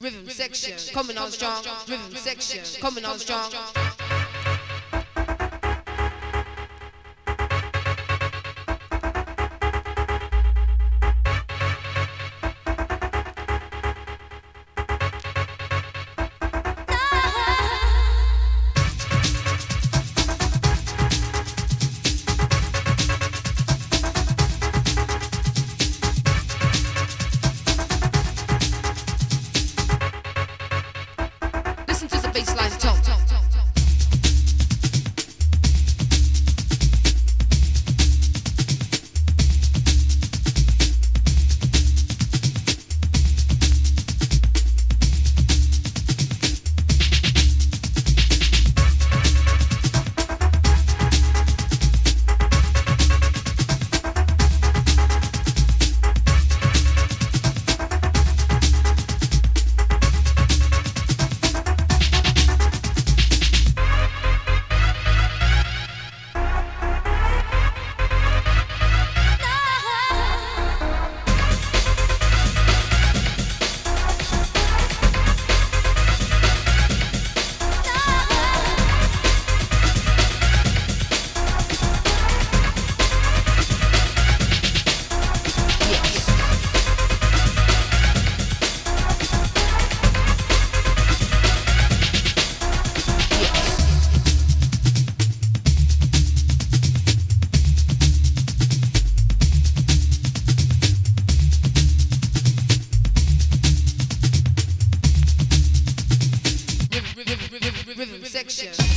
Rhythm section, coming on strong. Rhythm section, coming on strong. addiction.